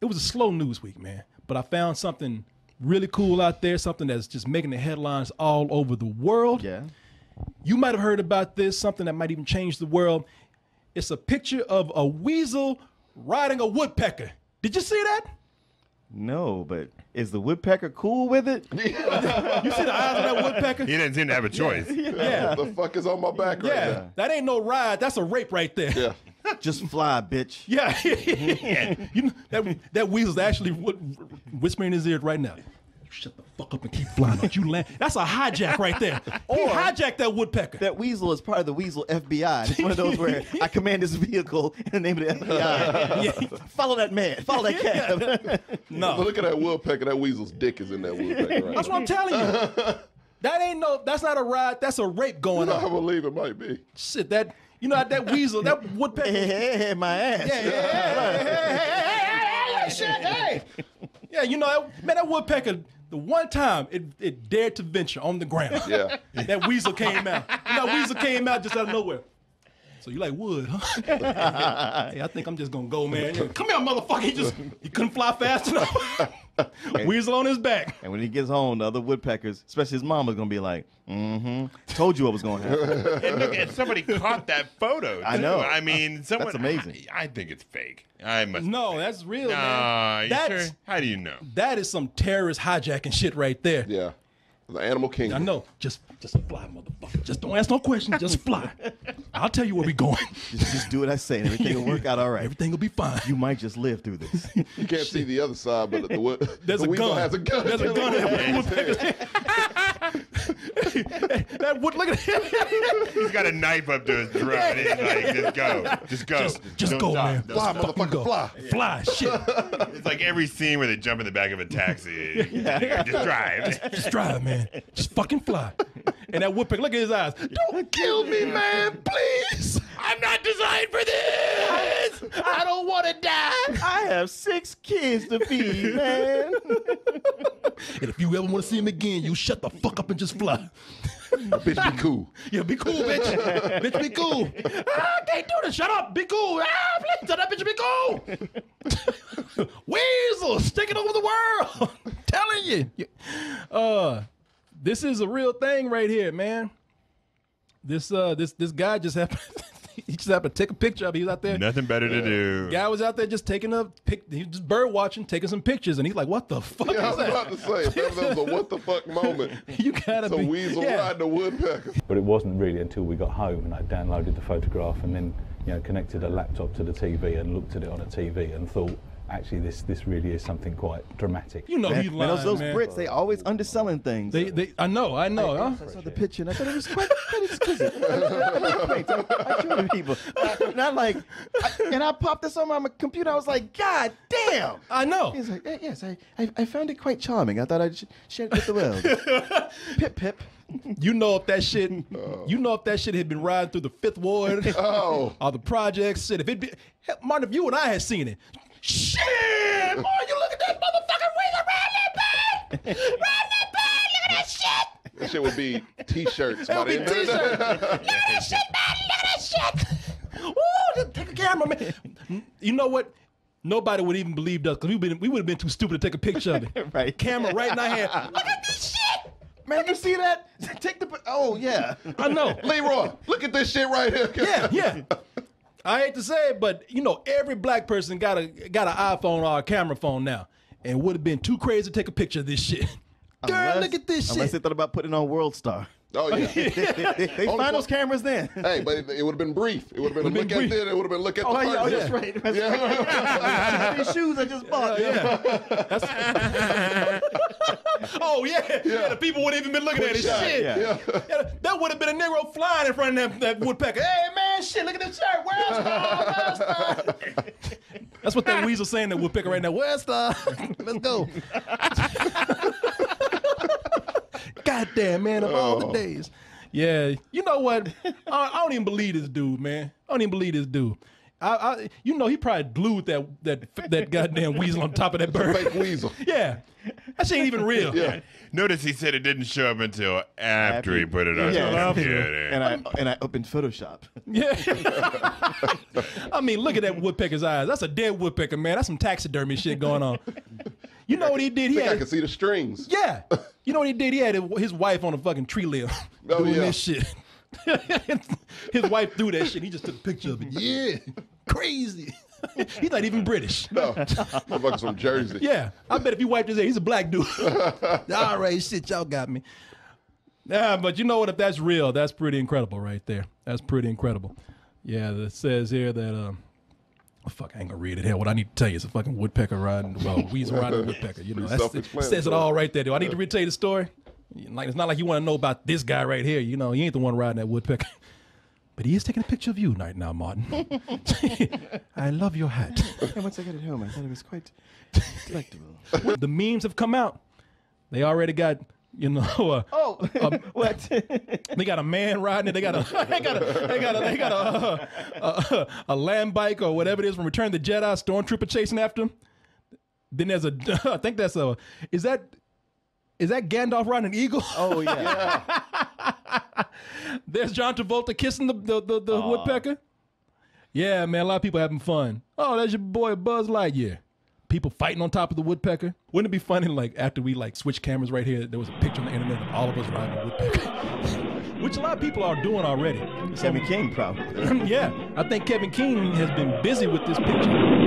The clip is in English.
it was a slow news week, man. But I found something really cool out there, something that's just making the headlines all over the world. Yeah. You might have heard about this, something that might even change the world. It's a picture of a weasel riding a woodpecker. Did you see that? No, but is the woodpecker cool with it? You see the eyes of that woodpecker? He didn't seem to have a choice. Yeah. the fuck is on my back right Yeah. now? That ain't no ride. That's a rape right there. Yeah. Just fly, bitch. Yeah. you know, that, that weasel's actually whispering in his ear right now. You shut the fuck up and keep flying. Don't you land? That's a hijack right there. he Or- hijacked that woodpecker. That weasel is part of the weasel FBI. It's one of those where I command this vehicle in the name of the FBI. Follow that man. Follow that cab. no. Look at that woodpecker. That weasel's dick is in that woodpecker right That's now. what I'm telling you. That ain't no. That's not a ride. That's a rape going I on. I believe it might be. Shit. That you know that weasel. That woodpecker. hey, hey, hey, my ass. Yeah, yeah, yeah, yeah, yeah, yeah, yeah, shit, hey. Yeah, you know, that- man, that woodpecker, the one time it, it dared to venture on the ground. Yeah. That weasel came out. You know, that weasel came out just out of nowhere. So you like wood, huh? hey, I think I'm just gonna go, man. Yeah, Come here, motherfucker. He just he couldn't fly fast enough. weasel on his back. And when he gets home, the other woodpeckers, especially his mama's gonna be like, "Mm-hmm, told you what was gonna happen." And look, and somebody caught that photo. I know. I mean, someone. That's amazing. I, I think it's fake. I must. No, that's real, Nah, man. you That's sure? How do you know? that is some terrorist hijacking shit right there. Yeah. The animal king. I know. Just just fly, motherfucker. Just don't ask no questions. Just fly. I'll tell you where we're going. just, just do what I say, and everything will work out all right. Everything will be fine. You might just live through this. You can't see the other side, but the, wood, There's the a weasel gun. has a gun. There's a gun. that would look at him. He's got a knife up to his throat. he's like, just go, just go, Just, just Don't go, stop. man. Fly, stop. Motherfucker, go. fly. Fly, shit. It's like every scene where they jump in the back of a taxi. yeah. just drive. Just drive, man. Just fucking fly. And that woodpecker, look at his eyes. Don't kill me, man, please. I'm not designed for this. I don't want to die. I have six kids to feed, man. And if you ever want to see him again, you shut the fuck up and just fly. Bitch, be cool. Yeah, be cool, bitch. bitch, be cool. Ah, I can't do this. Shut up. Be cool. Ah, please tell that bitch be cool. Weasels taking over the world. telling you. Uh, this is a real thing right here, man. This uh, this this guy just happened. he just happened to take a picture of. it. He was out there. Nothing better to do. Guy was out there just taking a pic. He was just bird watching, taking some pictures, and he's like, "What the fuck Yeah, I is was about to say, if that was a what the fuck moment. You gotta It's a be. weasel yeah. riding a woodpecker. But it wasn't really until we got home and I downloaded the photograph and then you know connected a laptop to the TV and looked at it on a TV and thought, actually, this this really is something quite dramatic. You know man, he's man, lying, those, those man. Brits, they always underselling things. They, they, I know, I know. huh? I saw the picture and I thought it was quite, quite exquisite. Great. I, I showed people. And I like, I, and I popped this on my computer. I was like, God damn. I know. He's like, "Eh, yes, I, I, I found it quite charming. I thought I'd sh- share it with the world. pip, pip. You know if that shit, you know if that shit had been riding through the Fifth Ward Oh. or the projects. Shit, if it be, hell, Martin, if you and I had seen it, shit, boy, you look at that motherfucking wheel around that bed, around that bed, look at that shit. That shit would be t-shirts. by It'll be the end of the t-shirt. day. Look at that shit, man. Look at that shit. Ooh, just take a camera, man. You know what? Nobody would even believe us because we, been, we would have been too stupid to take a picture of it. Right. Camera right in our hand. Look at this shit. Man, you see that? Take the. Oh yeah. I know. Leroy, look at this shit right here. Yeah, yeah. I hate to say it, but you know, every black person got a got an iPhone or a camera phone now, and would have been too crazy to take a picture of this shit. Girl, Unless- look at this shit. Unless shit. they thought about putting on World Star. Oh yeah. they they Only find those cameras then. hey, but it, it would have been brief. It would have been, Would've look been at brief. this. It would have been look at Oh, the yeah, oh, that's right. That's Yeah. right. These shoes I just bought. yeah. oh yeah. yeah, The people wouldn't even been looking at it. shot, Shit. yeah. Yeah, that would have been a Negro flying in front of that, that woodpecker. Hey man, shit, look at this shirt. Where's Star? Where's Star? That's what that weasel saying that we're picking right now. Where's Star? Let's go. God damn, man, of all the oh. days. Yeah, you know what? I, I don't even believe this dude, man. I don't even believe this dude. I, I, you know, he probably glued that that that goddamn weasel on top of that bird. Fake weasel. Yeah, that shit ain't even real. Yeah. Notice he said it didn't show up until after he put it on Yeah. the computer. And I and I opened Photoshop. Yeah. I mean, look at that woodpecker's eyes. That's a dead woodpecker, man. That's some taxidermy shit going on. You know what he did? I He think I can see the strings. yeah. You know what he did? He had his wife on a fucking tree limb Oh, doing yeah. this shit. his wife threw that shit. He just took a picture of it. Yeah, crazy. He's not even British. No, motherfuckers from Jersey. Yeah, I bet if he wiped his hair, he's a black dude. All right, shit, y'all got me. Yeah, but you know what? If that's real, that's pretty incredible right there. That's pretty incredible. Yeah, it says here that um, oh, fuck, I ain't gonna read it here. What I need to tell you is a fucking woodpecker riding, well, weasel riding a woodpecker. You know, that's, it says it all right there. Do I need to retell you the story? Like, it's not like you want to know about this guy right here. You know, he ain't the one riding that woodpecker. But he is taking a picture of you right now, Martin. I love your hat. And once I got it home, I thought it was quite delectable. the memes have come out. They already got, you know, uh, Oh, what? they got a man riding it. They got a, they got a, they got a, they got a, uh, a, a land bike or whatever it is from Return of the Jedi. Stormtrooper chasing after him. Then there's a, I think that's a, is that, is that Gandalf riding an eagle? oh yeah. There's John Travolta kissing the the, the, the woodpecker. Yeah, man, a lot of people having fun. Oh, that's your boy Buzz Lightyear. People fighting on top of the woodpecker. Wouldn't it be funny, like after we like switch cameras right here, there was a picture on the internet of all of us riding a woodpecker, which a lot of people are doing already. So, Kevin King, probably. yeah, I think Kevin King has been busy with this picture.